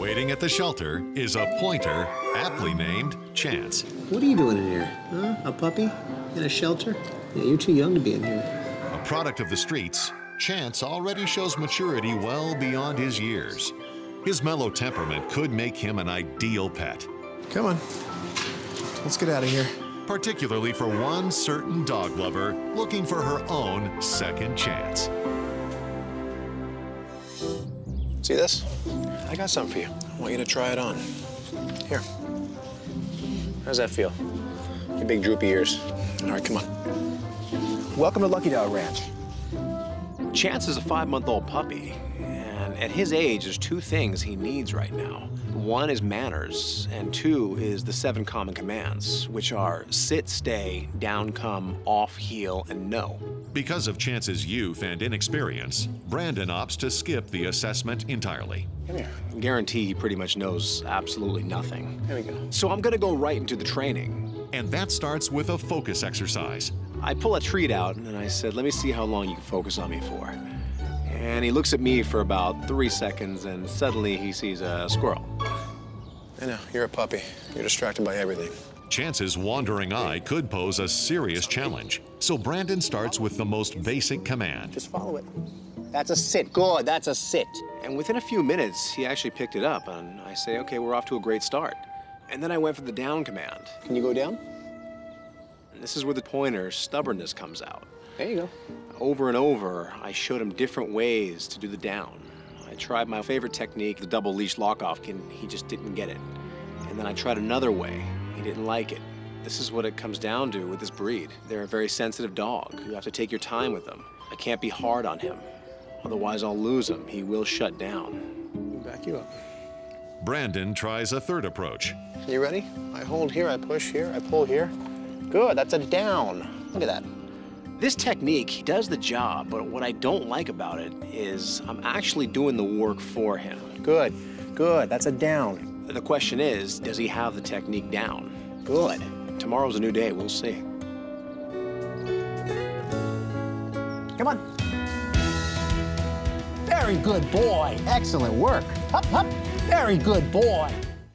Waiting at the shelter is a pointer aptly named Chance. What are you doing in here? Huh? A puppy? In a shelter? Yeah, you're too young to be in here. A product of the streets, Chance already shows maturity well beyond his years. His mellow temperament could make him an ideal pet, Come on. Let's get out of here. particularly for one certain dog lover looking for her own second chance. See this? I got something for you. I want you to try it on. Here. How's that feel? Your big droopy ears. All right, come on. Welcome to Lucky Dog Ranch. Chance is a five-month-old puppy, and at his age, there's two things he needs right now. One is manners, and two is the seven common commands, which are sit, stay, down, come, off, heel, and no. Because of Chance's youth and inexperience, Brandon opts to skip the assessment entirely. Come here. Guarantee he pretty much knows absolutely nothing. Here we go. So I'm gonna go right into the training. And that starts with a focus exercise. I pull a treat out, and I said, let me see how long you can focus on me for. And he looks at me for about three seconds, and suddenly he sees a squirrel. I know, you're a puppy. You're distracted by everything. Chance's wandering eye could pose a serious challenge, so Brandon starts with the most basic command. Just follow it. That's a sit. Good, that's a sit. And within a few minutes, he actually picked it up, and I say, okay, we're off to a great start. And then I went for the down command. Can you go down? And this is where the pointer stubbornness comes out. There you go. Over and over, I showed him different ways to do the down. I tried my favorite technique, the double leash lock-off, and he just didn't get it. And then I tried another way. He didn't like it. This is what it comes down to with this breed. They're a very sensitive dog. You have to take your time with them. I can't be hard on him. Otherwise, I'll lose him. He will shut down. Back you up. Brandon tries a third approach. You ready? I hold here, I push here, I pull here. Good, that's a down. Look at that. This technique, does the job, but what I don't like about it is I'm actually doing the work for him. Good, good, that's a down. The question is, does he have the technique down? Good. Tomorrow's a new day, we'll see. Come on. Very good boy. Excellent work. Hup, hup. Very good boy.